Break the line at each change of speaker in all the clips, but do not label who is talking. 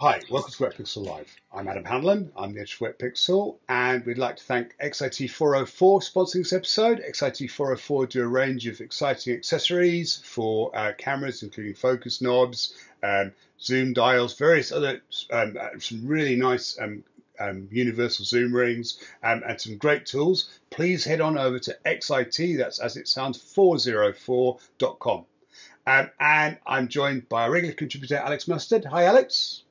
Hi, welcome to Wetpixel Live. I'm Adam Hanlon, I'm the editor of Wetpixel, and we'd like to thank XIT404 for sponsoring this episode. XIT404 do a range of exciting accessories for uh, cameras, including focus knobs, um, zoom dials, various other, um, uh, some really nice um, um, universal zoom rings, um, and some great tools. Please head on over to XIT, that's as it sounds, 404.com. Um, and I'm joined by our regular contributor, Alex Mustard. Hi, Alex.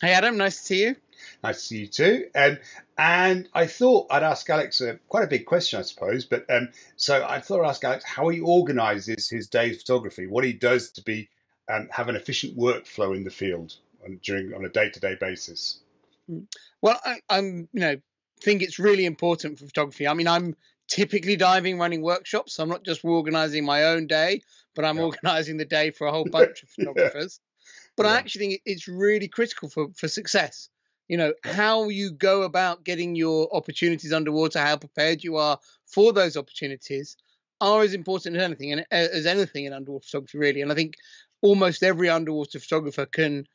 Hey, Adam. Nice to see you.
Nice to see you too. Um, and I thought I'd ask Alex a, quite a big question, I suppose. But um, so I thought I'd ask Alex how he organises his day's photography, what he does to be um, have an efficient workflow in the field on, during on a day-to-day basis.
Hmm. Well, I, I'm, you know, think it's really important for photography. I mean, I'm typically diving, running workshops. So I'm not just organising my own day, but I'm yeah. organising the day for a whole bunch of photographers. But yeah. I actually think it's really critical for, for success. You know, how you go about getting your opportunities underwater, how prepared you are for those opportunities are as important as anything and uh, as anything in underwater photography really. And I think almost every underwater photographer can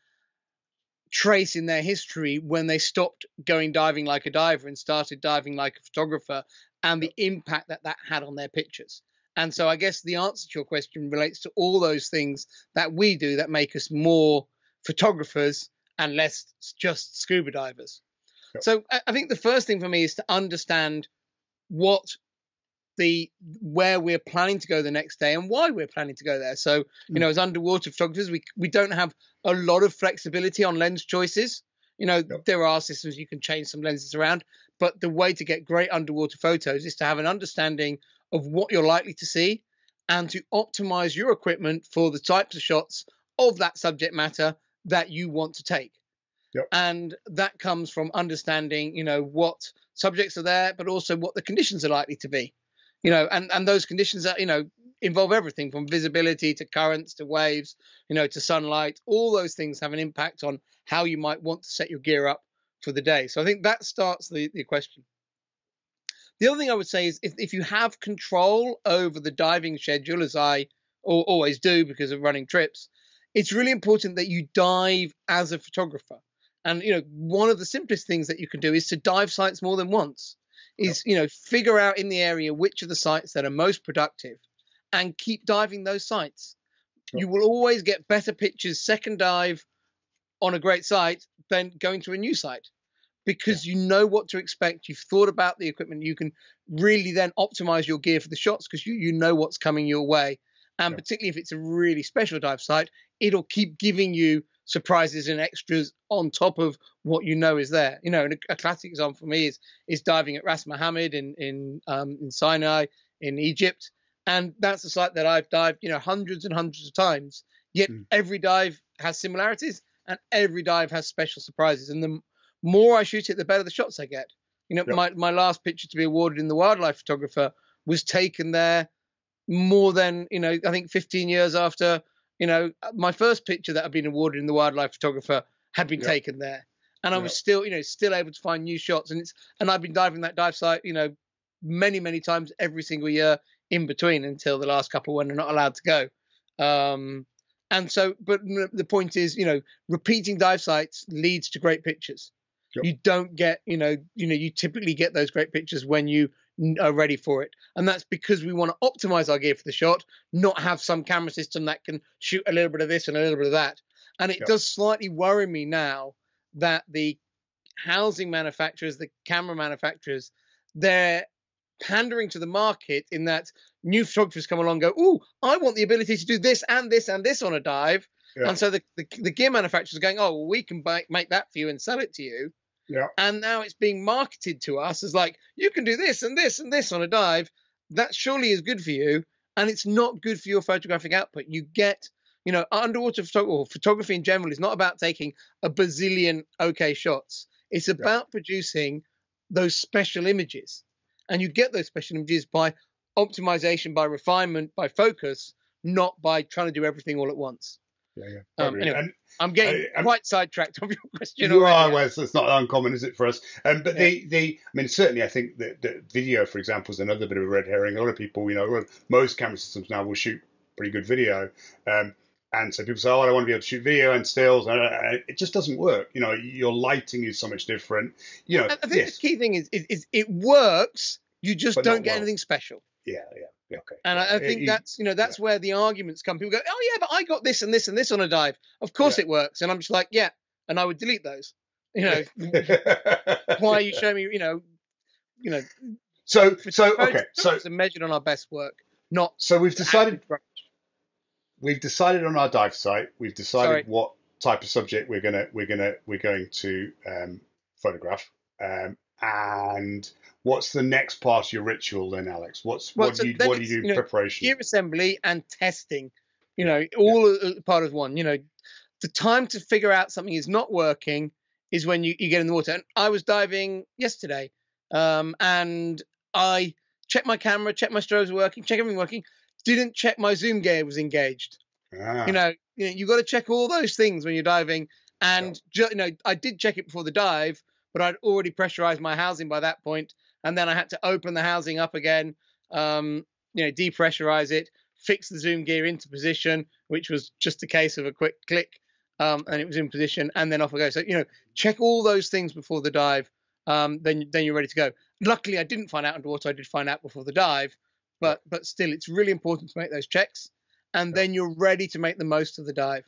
trace in their history when they stopped going diving like a diver and started diving like a photographer and the impact that that had on their pictures. And so I guess the answer to your question relates to all those things that we do that make us more photographers and less just scuba divers. Yep. So I think the first thing for me is to understand what the where we're planning to go the next day and why we're planning to go there. So, you mm. know, as underwater photographers, we we don't have a lot of flexibility on lens choices. You know, yep. there are systems you can change some lenses around, but the way to get great underwater photos is to have an understanding of what you're likely to see and to optimize your equipment for the types of shots of that subject matter that you want to take. Yep. And that comes from understanding, you know, what subjects are there, but also what the conditions are likely to be. You know, and, and those conditions are, you know, involve everything from visibility to currents to waves, you know, to sunlight. All those things have an impact on how you might want to set your gear up for the day. So I think that starts the, the question. The other thing I would say is if, if you have control over the diving schedule, as I always do because of running trips, it's really important that you dive as a photographer. And you know, one of the simplest things that you can do is to dive sites more than once. Is you know, figure out in the area which of the sites that are most productive, and keep diving those sites. You will always get better pictures second dive on a great site than going to a new site because yeah. you know what to expect. You've thought about the equipment. You can really then optimize your gear for the shots because you, you know what's coming your way. And yeah. particularly if it's a really special dive site, it'll keep giving you surprises and extras on top of what you know is there. You know, a, a, classic example for me is is diving at Ras Mohammed in in um, in Sinai in Egypt, and that's a site that I've dived you know hundreds and hundreds of times. Yet mm. every dive has similarities, and every dive has special surprises. And the more I shoot it, the better the shots I get. You know, yep. my, my last picture to be awarded in the wildlife photographer was taken there more than, you know, I think 15 years after, you know, my first picture that I'd been awarded in the wildlife photographer had been yep. taken there. And I was still, you know, still able to find new shots. And it's, and I've been diving that dive site, you know, many, many times every single year in between until the last couple when they're not allowed to go. Um, and so, but the point is, you know, repeating dive sites leads to great pictures. Yep. You don't get, you know, you know, you typically get those great pictures when you are ready for it, and that's because we want to optimize our gear for the shot, not have some camera system that can shoot a little bit of this and a little bit of that. And it yep. does slightly worry me now that the housing manufacturers, the camera manufacturers, they're pandering to the market in that new photographers come along and go, "Oh, I want the ability to do this and this and this on a dive." Yeah. And so the, the, the, gear manufacturers are going, oh, well, we can buy, make that for you and sell it to you.
Yeah.
And now it's being marketed to us as like, you can do this and this and this on a dive. That surely is good for you. And it's not good for your photographic output. You get, you know, underwater photography, photography in general is not about taking a bazillion okay shots. It's about yeah. producing those special images. And you get those special images by optimization, by refinement, by focus, not by trying to do everything all at once.
Yeah, yeah.
Um, anyway, and, I'm getting I, quite sidetracked of your question.
You
already.
are. Well, it's, it's, not uncommon, is it, for us? Um, but yeah. the, the, I mean, certainly, I think that, that video, for example, is another bit of a red herring. A lot of people, you know, most camera systems now will shoot pretty good video. Um, and so people say, "Oh, I want to be able to shoot video and stills," and uh, it just doesn't work. You know, your lighting is so much different. You know,
I think
yes.
the key thing is, is, is it works. You just
But
don't get
well.
anything special.
yeah, yeah, yeah, okay.
And I, I think
you-
that's you know that's where the arguments come. People go, "Oh yeah, but I got this and this and this on a dive. Of course
Yeah.
it works." And I'm just like, "Yeah," and I would delete those. You know, why are you showing me? You know, you know,
so, so okay, so
are measured on our best work, not
so we've decided we've decided on our dive site. We've decided
Sorry.
what type of subject we're gonna we're gonna we're going to um, photograph. Um, and what's the next part of your ritual then, Alex? What's
Well,
what
so
do you what do you do
you know,
preparation?
gear assembly and testing. You know, all uh, part of one. You know, the time to figure out something is not working is when you, you get in the water. And I was diving yesterday, um, and I checked my camera, checked my strobes were working, checked everything working. Didn't check my zoom gear was engaged.
Ah,
You know, you know, you got to check all those things when you're diving. And ju- you know, I did check it before the dive, but I'd already pressurized my housing by that point, and then I had to open the housing up again. Um, you know, depressurize it, fix the zoom gear into position, which was just a case of a quick click, um, and it was in position, and then off I go. So you know, check all those things before the dive. Um, then then you're ready to go. Luckily, I didn't find out underwater. I did find out before the dive, but but still, it's really important to make those checks, and then you're ready to make the most of the dive.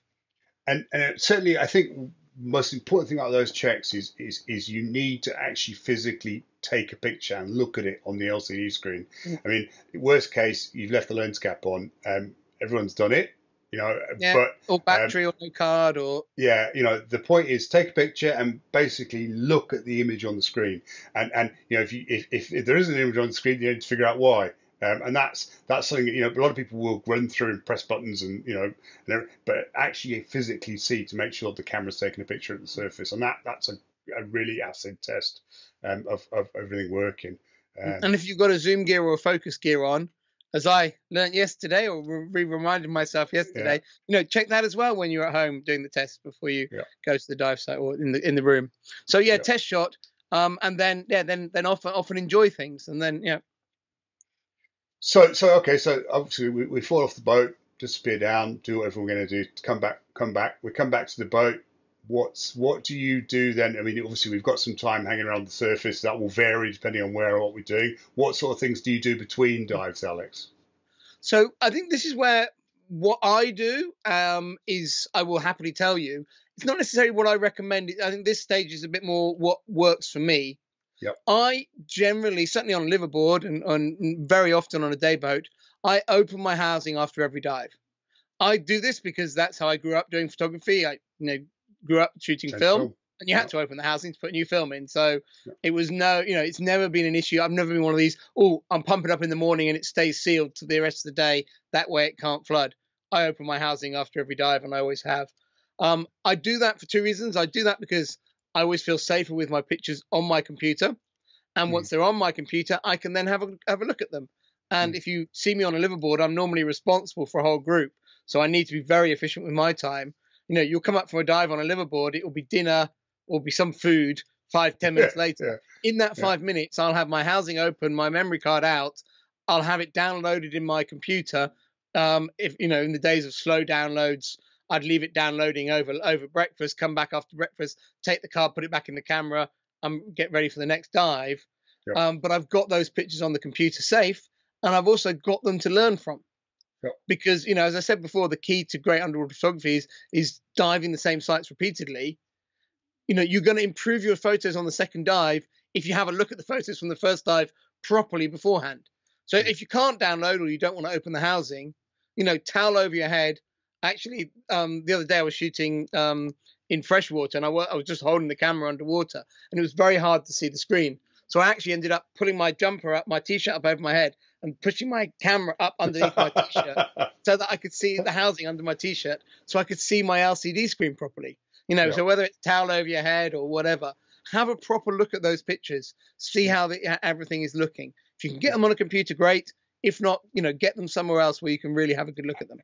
and and certainly I think most important thing about those checks is is is you need to actually physically take a picture and look at it on the LCD screen.
Mm.
I mean, worst case, you've left the lens cap on. Um, everyone's done it, you know.
Yeah.
But
Or battery or no card or
yeah, you know, the point is take a picture and basically look at the image on the screen. And and you know, if you if, if, if there is an image on the screen, you need to figure out why. Um, and that's that's something you know a lot of people will run through and press buttons and you know, and but actually physically see to make sure the camera's taking a picture of the surface, and that that's a, a really acid test um, of of everything working. Um,
and if you've got a zoom gear or a focus gear on, as I learnt yesterday or re reminded myself yesterday, you know, check that as well when you're at home doing the test before you
Yeah.
go to the dive site or in the in the room. So yeah,
Yeah.
test shot, um, and then yeah, then then often often enjoy things, and then yeah,
So, so okay, so obviously we, we fall off the boat, disappear down, do whatever we're going to do, come back, come back. We come back to the boat. What's what do you do then? I mean, obviously we've got some time hanging around the surface. That will vary depending on where and what we're doing. What sort of things do you do between dives, Alex?
So I think this is where what I do um, is I will happily tell you. It's not necessarily what I recommend. I think this stage is a bit more what works for me.
Yep.
I generally, certainly on a liveaboard and, and very often on a day boat, I open my housing after every dive. I do this because that's how I grew up doing photography. I you know grew up shooting film and you
Yeah.
had to open the housing to put new film in. So
Yeah.
it was no, you know, it's never been an issue. I've never been one of these. Oh, I'm pumping up in the morning and it stays sealed to the rest of the day. That way it can't flood. I open my housing after every dive, and I always have. Um, I do that for two reasons. I do that because I always feel safer with my pictures on my computer, and
Mm.
once they're on my computer, I can then have a have a look at them. And
Mm.
if you see me on a liveaboard, I'm normally responsible for a whole group, so I need to be very efficient with my time you know, you'll come up from a dive on a liveaboard, it will be dinner or be some food five, ten minutes
Yeah,
later. In that
yeah.
five minutes, I'll have my housing open, my memory card out, I'll have it downloaded in my computer. Um, if you know, in the days of slow downloads, I'd leave it downloading over over breakfast, come back after breakfast, take the card, put it back in the camera, um, get ready for the next dive.
Yep.
Um, but I've got those pictures on the computer safe, and I've also got them to learn from
Yep.
because you know as i said before the key to great underwater photography is, is diving the same sites repeatedly you know you're going to improve your photos on the second dive if you have a look at the photos from the first dive properly beforehand so
Mm.
if you can't download or you don't want to open the housing you know towel over your head actually um, the other day i was shooting um, in freshwater and I I was just holding the camera underwater and it was very hard to see the screen so i actually ended up pulling my jumper up my t-shirt up over my head and pushing my camera up underneath my t-shirt so that I could see the housing under my t-shirt, so I could see my LCD screen properly. You know,
Yeah.
so whether it's towel over your head or whatever, have a proper look at those pictures, see how the, how everything is looking. If you can get them on a computer, great. If not, you know, get them somewhere else where you can really have a good look at them.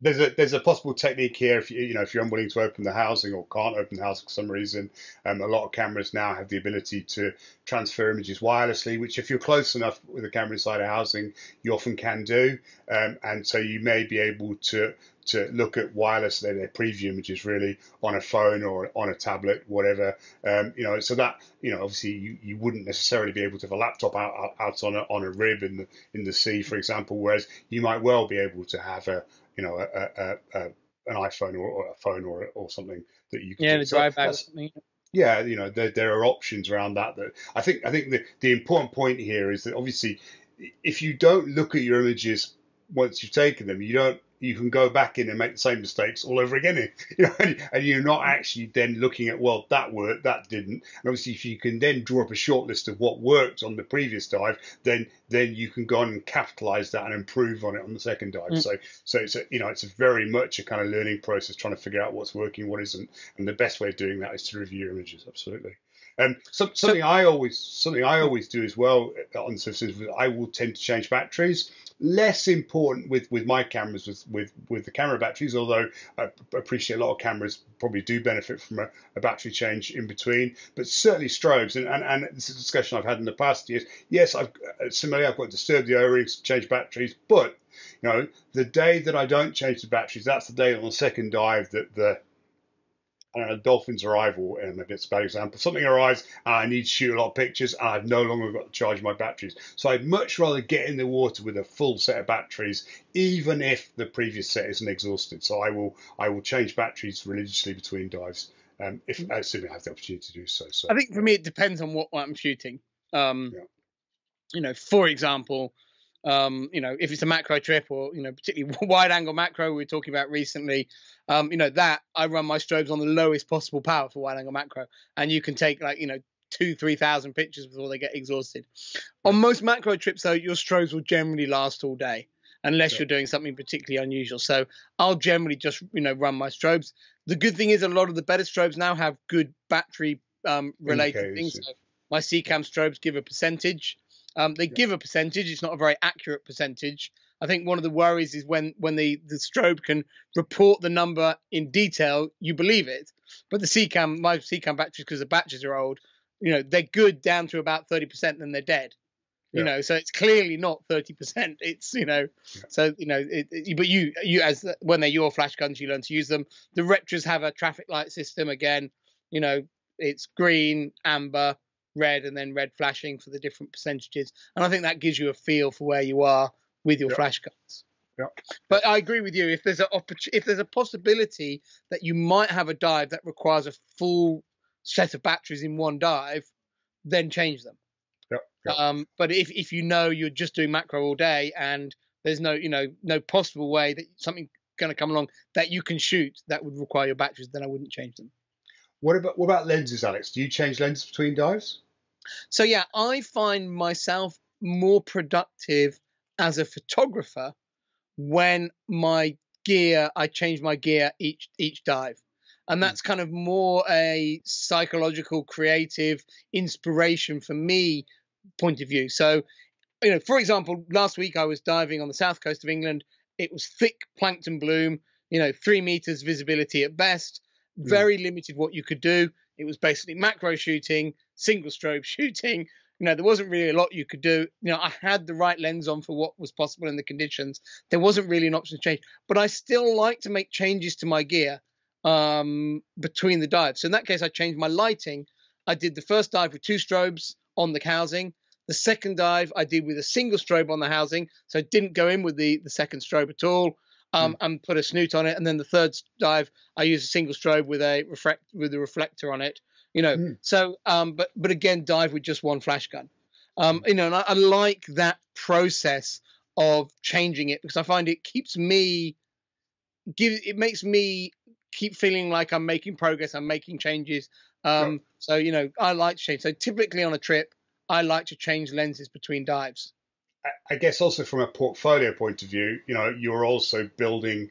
There's a there's a possible technique here if you you know if you're unwilling to open the housing or can't open the housing for some reason. Um, a lot of cameras now have the ability to transfer images wirelessly, which if you're close enough with a camera inside a housing, you often can do. Um, and so you may be able to to look at wireless their, their preview images really on a phone or on a tablet, whatever. Um, you know, so that you know obviously you, you wouldn't necessarily be able to have a laptop out, out on a on a rib in the in the sea, for example, whereas you might well be able to have a you know, a, a, a an iPhone or, or, a phone or or something that you can
yeah, do. the drive so something.
Yeah, you know, there, there are options around that. That I think I think the the important point here is that obviously, if you don't look at your images once you've taken them, you don't you can go back in and make the same mistakes all over again. You know, and you're not actually then looking at well that worked, that didn't. And obviously, if you can then draw up a short list of what worked on the previous dive, then then you can go on and capitalize that and improve on it on the second dive. Mm. So so it's a, you know it's a very much a kind of learning process, trying to figure out what's working, what isn't, and the best way of doing that is to review images. Absolutely. Um, so, something I always something I always do as well on systems, I will tend to change batteries less important with, with my cameras with, with, with the camera batteries, although I appreciate a lot of cameras probably do benefit from a, a battery change in between. But certainly strobes, and, and, and this is a discussion I've had in the past years. Yes, I've uh, similarly I've got to disturb the O-rings, change batteries, but you know the day that I don't change the batteries, that's the day on the second dive that the I dolphins arrive, or and maybe it's a bad example. Something arrives, and I need to shoot a lot of pictures, and I've no longer got to charge my batteries. So I'd much rather get in the water with a full set of batteries, even if the previous set isn't exhausted. So I will I will change batteries religiously between dives, um, if mm. assuming I have the opportunity to do so. So
I think for me it depends on what, what I'm shooting. Um, yeah. You know, for example, um, you know, if it's a macro trip or you know, particularly wide angle macro we were talking about recently, um, you know, that I run my strobes on the lowest possible power for wide angle macro, and you can take like you know two three thousand pictures before they get exhausted. On most macro trips though, your strobes will generally last all day unless you're doing something particularly unusual. So I'll generally just you know run my strobes. The good thing is a lot of the better strobes now have good battery um, related things. So my Seacam strobes give a percentage. Um, they yeah. give a percentage. It's not a very accurate percentage. I think one of the worries is when when the the strobe can report the number in detail, you believe it. But the Seacam, my Seacam batteries, because the batteries are old, you know, they're good down to about thirty percent, then they're dead. You yeah. know, so it's clearly not thirty percent. It's you know, yeah. so you know, it, it, but you you as when they're your flash guns, you learn to use them. The Retras have a traffic light system again. You know, it's green, amber, red and then red flashing for the different percentages. And I think that gives you a feel for where you are with your yep. flash cards.
Yep.
But I agree with you. If there's a if there's a possibility that you might have a dive that requires a full set of batteries in one dive, then change them.
Yep. Yep.
Um, but if if you know you're just doing macro all day and there's no you know no possible way that something going to come along that you can shoot that would require your batteries, then I wouldn't change them.
What about what about lenses, Alex? Do you change lenses between dives?
So yeah, I find myself more productive as a photographer when my gear I change my gear each each dive. And hmm. that's kind of more a psychological, creative inspiration for me point of view. So, you know, for example, last week I was diving on the south coast of England. It was thick plankton bloom, you know, three meters visibility at best. Hmm. very limited what you could do. It was basically macro shooting, single strobe shooting. You know, there wasn't really a lot you could do. You know, I had the right lens on for what was possible in the conditions. There wasn't really an option to change, but I still like to make changes to my gear um, between the dives. So in that case, I changed my lighting. I did the first dive with two strobes on the housing. The second dive I did with a single strobe on the housing, so I didn't go in with the, the second strobe at all um, mm. and put a snoot on it. And then the third dive, I use a single strobe with a reflect with a reflector on it. You know, mm. so um, but but again, dive with just one flash gun. Um, you know, and I, I like that process of changing it because I find it keeps me give it makes me keep feeling like I'm making progress, I'm making changes. Um, So you know, I like to change. So typically on a trip, I like to change lenses between dives.
I guess also from a portfolio point of view, you know, you're also building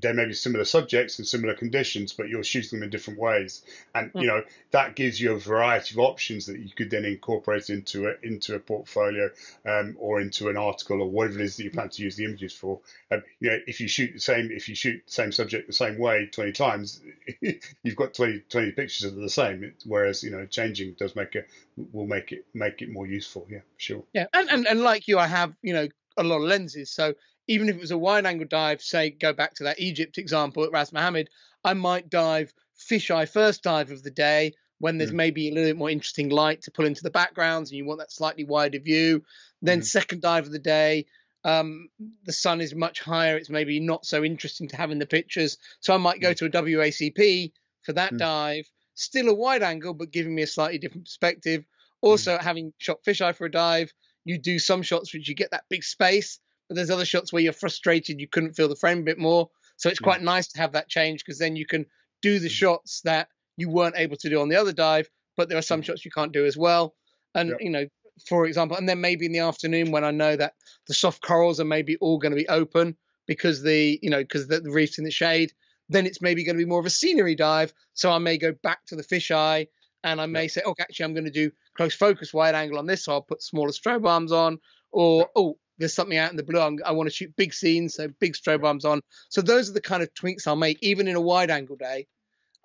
they may be similar subjects and similar conditions, but you're shooting them in different ways, and
Mm.
you know that gives you a variety of options that you could then incorporate into a into a portfolio um, or into an article or whatever it is that you plan to use the images for. Um, you know, if you shoot the same if you shoot the same subject the same way 20 times, you've got 20, 20 pictures that are the same. It- Whereas you know changing does make it will make it make it more useful. Yeah, sure.
Yeah, and, and and like you, I have you know a lot of lenses. So even if it was a wide angle dive, say go back to that Egypt example at Ras Mohammed, I might dive fisheye first dive of the day when there's
Mm.
maybe a little bit more interesting light to pull into the backgrounds and you want that slightly wider view. Then
Mm.
second dive of the day, um, the sun is much higher. It's maybe not so interesting to have in the pictures. So I might go to a WACP for that
Mm.
dive, still a wide angle, but giving me a slightly different perspective. Also, having shot fisheye for a dive, you do some shots which you get that big space, but there's other shots where you're frustrated you couldn't feel the frame a bit more. So it's
Yeah.
quite nice to have that change because then you can do the
Mm.
shots that you weren't able to do on the other dive, but there are some shots you can't do as well. And
Yeah.
you know, for example, and then maybe in the afternoon when I know that the soft corals are maybe all going to be open because the you know because the, the reef's in the shade, then it's maybe going to be more of a scenery dive. So I may go back to the fisheye and I may say, oh, actually, I'm going to do close focus wide angle on this, so I'll put smaller strobe arms on, or oh, there's something out in the blue. I'm, I want to shoot big scenes, so big strobe arms on. So those are the kind of tweaks I'll make, even in a wide angle day.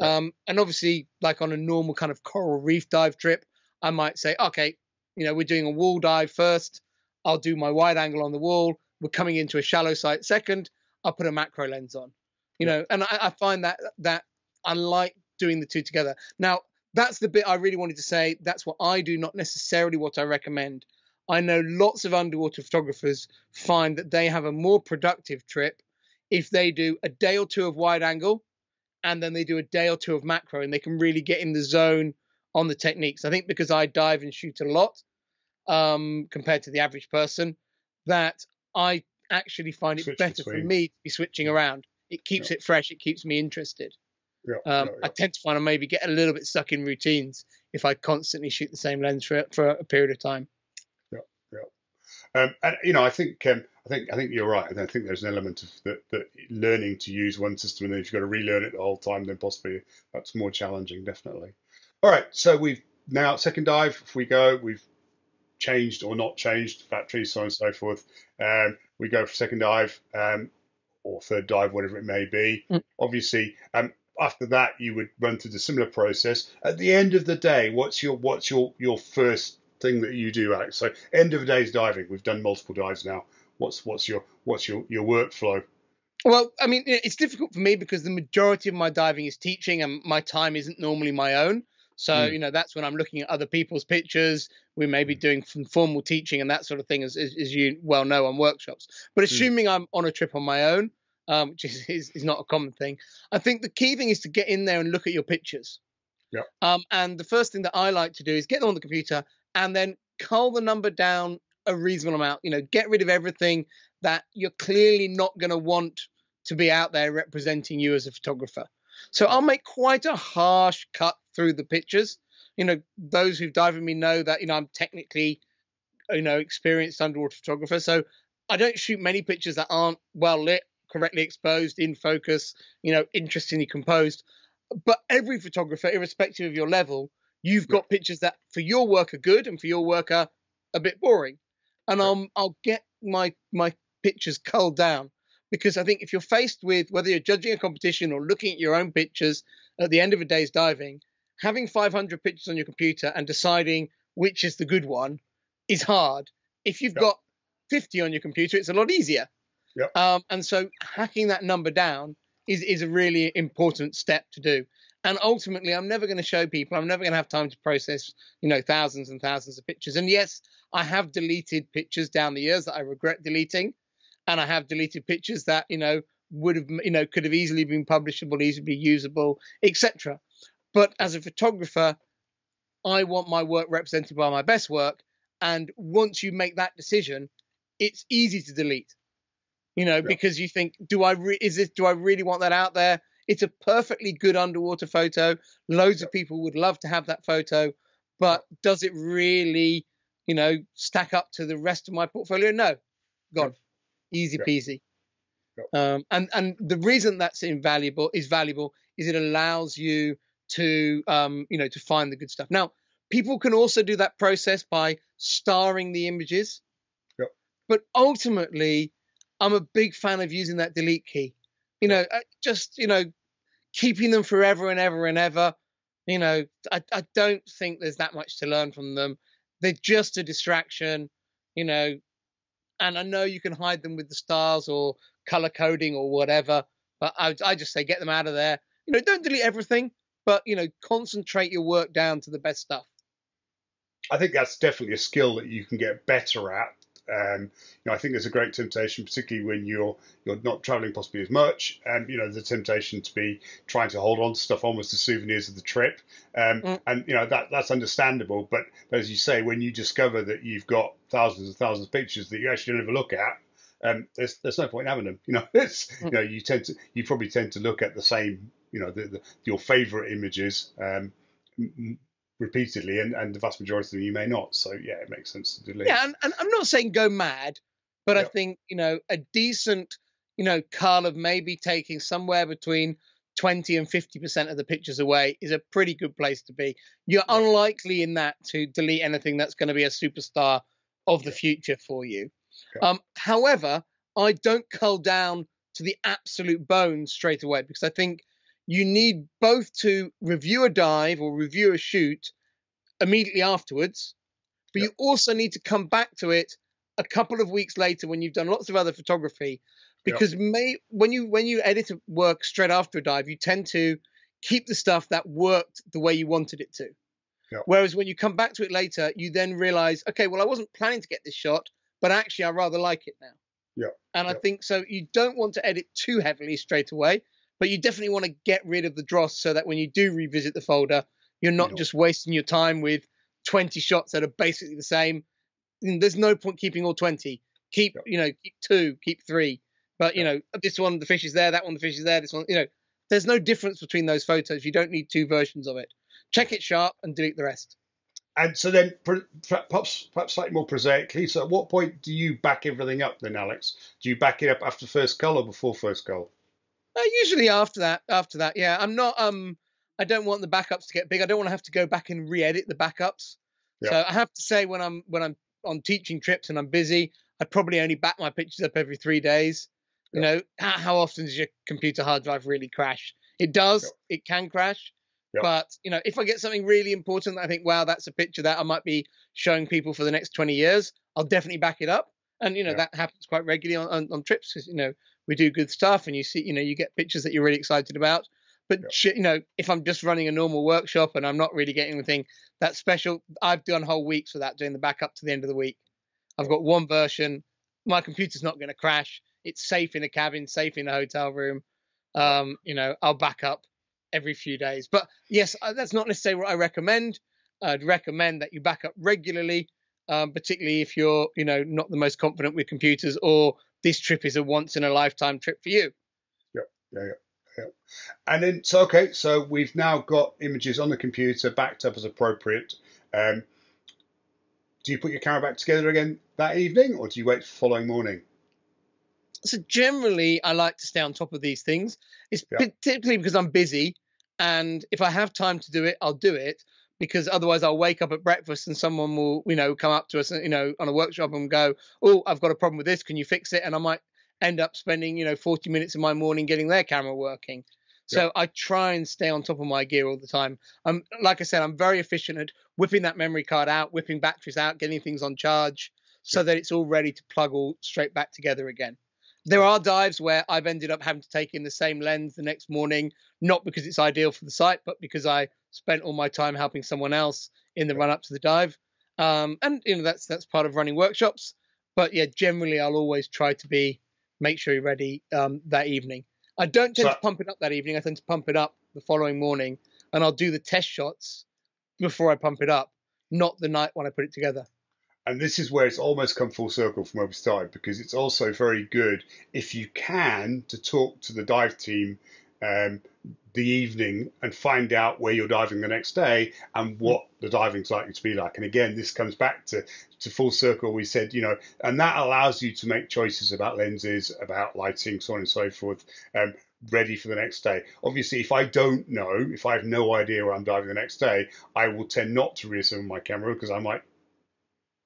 Um, and obviously, like on a normal kind of coral reef dive trip, I might say, okay, you know, we're doing a wall dive first. I'll do my wide angle on the wall. We're coming into a shallow site second. I'll put a macro lens on. You
Yeah.
know, and I, I find that that I like doing the two together. Now, that's the bit I really wanted to say. That's what I do, not necessarily what I recommend. I know lots of underwater photographers find that they have a more productive trip if they do a day or two of wide angle and then they do a day or two of macro and they can really get in the zone on the techniques. I think because I dive and shoot a lot um, compared to the average person, that I actually find it
Switch
better for me to be switching around. It keeps it fresh. It keeps me interested.
Yeah,
Um,
yeah,
I tend to find I maybe get a little bit stuck in routines if I constantly shoot the same lens for for a period of time.
Um, and you know, I think um, I think I think you're right. I think there's an element of that, that learning to use one system, and then if you've got to relearn it the whole time, then possibly that's more challenging, definitely. All right, so we've now second dive. If we go, we've changed or not changed batteries, so on and so forth. Um, we go for second dive um, or third dive, whatever it may be.
Mm.
Obviously, um, after that, you would run through the similar process. At the end of the day, what's your what's your your first thing that you do, Alex? So end of the day's diving. We've done multiple dives now. What's what's your what's your your workflow?
Well, I mean, it's difficult for me because the majority of my diving is teaching, and my time isn't normally my own. So,
Mm.
you know, that's when I'm looking at other people's pictures. We may be doing some formal teaching and that sort of thing, as, as, as you well know on workshops. But assuming I'm on a trip on my own, um, which is, is, is not a common thing, I think the key thing is to get in there and look at your pictures.
Yeah.
Um, and the first thing that I like to do is get them on the computer and then cull the number down a reasonable amount. You know, get rid of everything that you're clearly not going to want to be out there representing you as a photographer. So I'll make quite a harsh cut through the pictures. You know, those who've dived with me know that you know I'm technically, you know, experienced underwater photographer. So I don't shoot many pictures that aren't well lit, correctly exposed, in focus, you know, interestingly composed. But every photographer, irrespective of your level, you've
Yeah.
got pictures that for your work are good and for your work are a bit boring. And. I'll I'll get my my pictures culled down because I think if you're faced with whether you're judging a competition or looking at your own pictures at the end of a day's diving, having 500 pictures on your computer and deciding which is the good one is hard. If you've got 50 on your computer, it's a lot easier.
Yeah.
Um, and so hacking that number down is is a really important step to do. And ultimately, I'm never going to show people. I'm never going to have time to process, you know, thousands and thousands of pictures. And yes, I have deleted pictures down the years that I regret deleting, and I have deleted pictures that you know would have, you know, could have easily been publishable, easily usable, etc. But as a photographer, I want my work represented by my best work. And once you make that decision, it's easy to delete. You know,
Yeah.
because you think, do I re- is this do I really want that out there? It's a perfectly good underwater photo. Loads of people would love to have that photo, but does it really, you know, stack up to the rest of my portfolio? No. Gone. Easy peasy. Um, and and the reason that's invaluable is valuable is it allows you to um, you know to find the good stuff. Now people can also do that process by starring the images,
Yep.
but ultimately I'm a big fan of using that delete key. You know, uh, just you know keeping them forever and ever and ever. You know, I, I don't think there's that much to learn from them. They're just a distraction. You know, and I know you can hide them with the stars or color coding or whatever, but I, I just say get them out of there. You know, don't delete everything, but you know, concentrate your work down to the best stuff.
I think that's definitely a skill that you can get better at. Um, you know, I think there's a great temptation, particularly when you're you're not traveling possibly as much, and you know, the temptation to be trying to hold on to stuff almost as souvenirs of the trip. Um,
Mm.
And you know that that's understandable, but as you say, when you discover that you've got thousands and thousands of pictures that you actually never look at, um, there's there's no point in having them. You know, it's you know you tend to you probably tend to look at the same you know the, the your favorite images um, repeatedly, and, and the vast majority of them you may not. So yeah, it makes sense to delete.
Yeah, and, and I'm not saying go mad, but I think you know a decent you know cull of maybe taking somewhere between 20 and 50 percent of the pictures away is a pretty good place to be. You're
Yeah.
unlikely in that to delete anything that's going to be a superstar of the
Yeah.
future for you. Um, however, I don't cull down to the absolute bones straight away because I think you need both to review a dive or review a shoot immediately afterwards, but
Yeah.
you also need to come back to it a couple of weeks later when you've done lots of other photography because may when you when you edit a work straight after a dive you tend to keep the stuff that worked the way you wanted it to
Yeah.
whereas when you come back to it later you then realize okay well i wasn't planning to get this shot but actually i rather like it now
Yeah.
and i think so you don't want to edit too heavily straight away but you definitely want to get rid of the dross so that when you do revisit the folder you're not just wasting your time with 20 shots that are basically the same. Mm, there's no point keeping all 20 keep you know keep two keep three. But you know this one the fish is there that one the fish is there this one you know there's no difference between those photos. You don't need two versions of it. Check it sharp and delete the rest.
And so then, perhaps perhaps slightly more prosaically. So, at what point do you back everything up then, Alex? Do you back it up after first cull or before first cull?
Uh, usually after that after that yeah. I'm not um i don't want the backups to get big. I don't want to have to go back and re-edit the backups.
Yeah.
so i have to say when i'm when i'm on teaching trips and i'm busy i probably only back my pictures up every three days. You know how, how often does your computer hard drive really crash? It does. It can crash.
Yeah.
but you know if i get something really important i think wow that's a picture that i might be showing people for the next 20 years i'll definitely back it up. And you know
Yeah.
that happens quite regularly on, on, on trips you know we do good stuff and you see you know you get pictures that you're really excited about. But
Yeah.
you know if i'm just running a normal workshop and i'm not really getting anything that special. I've done whole weeks without doing the backup to the end of the week. I've got one version. My computer's not going to crash. It's safe in a cabin safe in a hotel room. Um you know i'll back up every few days. But yes that's not necessarily what i recommend. I'd recommend that you back up regularly um, particularly if you're you know not the most confident with computers or this trip is a once in a lifetime trip for you
Yeah, yeah, yeah. And then, so okay, so we've now got images on the computer backed up as appropriate. Um, do you put your camera back together again that evening, or do you wait for the following morning?
so generally I like to stay on top of these things. It's
Yeah.
particularly because I'm busy, and if I have time to do it, I'll do it. Because otherwise, I'll wake up at breakfast and someone will, you know, come up to us, you know, on a workshop and go, "Oh, I've got a problem with this. Can you fix it?" And I might end up spending, you know, 40 minutes of my morning getting their camera working. So I try and stay on top of my gear all the time. I'm, like I said, I'm very efficient at whipping that memory card out, whipping batteries out, getting things on charge, so that it's all ready to plug all straight back together again. There are dives where I've ended up having to take in the same lens the next morning, not because it's ideal for the site, but because I spent all my time helping someone else in the run up to the dive. Um, and you know that's that's part of running workshops. But yeah, generally I'll always try to be make sure you're ready um, that evening. I don't tend
So-
to pump it up that evening. I tend to pump it up the following morning, and I'll do the test shots before I pump it up, not the night when I put it together.
And this is where it's almost come full circle from where we started because it's also very good if you can to talk to the dive team um, the evening and find out where you're diving the next day and what the diving's likely to be like. And again, this comes back to, to full circle. We said, you know, and that allows you to make choices about lenses, about lighting, so on and so forth, um, ready for the next day. Obviously, if I don't know, if I have no idea where I'm diving the next day, I will tend not to reassemble my camera because I might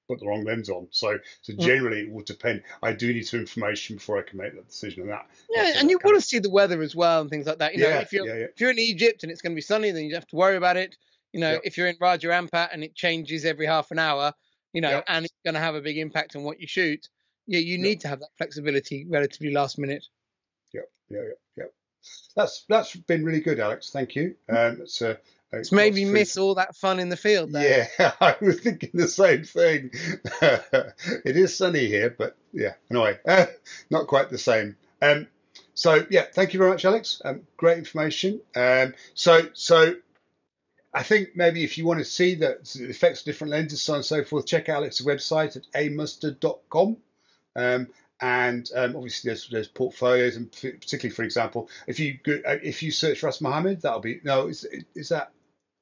put the wrong lens on. So, so generally, it will depend. I do need some information before I can make that decision. And that,
yeah, and you want to see the weather as well and things like that. You know,
Yeah,
if you're
yeah, yeah.
if you're in Egypt and it's going to be sunny, then you don't have to worry about it. You know,
Yep.
if you're in Raja Ampat and it changes every half an hour, you know,
Yep.
and it's going to have a big impact on what you shoot. Yeah, you
Yep.
need to have that flexibility relatively last minute.
Yep, yeah, yeah, yeah. That's that's been really good, Alex. Thank you. Um, it's uh,
It's made me miss all that fun in the field. There.
Yeah, I was thinking the same thing. it is sunny here, but yeah, anyway, uh, not quite the same. Um, so yeah, thank you very much, Alex. Um, great information. Um, so so. I think maybe if you want to see the effects of different lenses, so on and so forth, check out Alex's website at amustard.com. Um, and um, obviously there's there's portfolios, and particularly for example, if you go, uh, if you search Ras Mohammed, that'll be no, is is that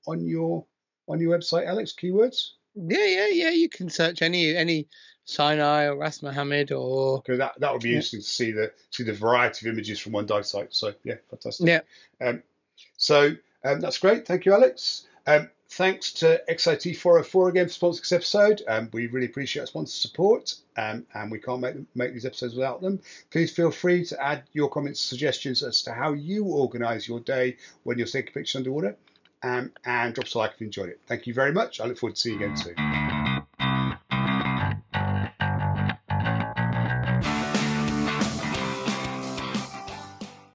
on your on your website, Alex? Keywords?
Yeah, yeah, yeah. You can search any any Sinai or Ras Mohammed or
Because that, that would be
Yeah.
interesting to see the see the variety of images from one dive site. So yeah, fantastic.
yeah.
Um, so um, that's great. Thank you, Alex. Um, thanks to XIT 404 again for sponsoring this episode. Um, we really appreciate sponsor support, um, and we can't make make these episodes without them. Please feel free to add your comments, suggestions as to how you organise your day when you're taking pictures underwater, um, and drop us a like if you enjoyed it. Thank you very much. I look forward to seeing you again soon.